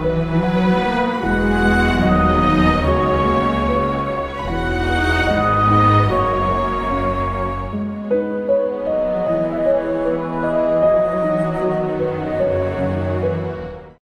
Música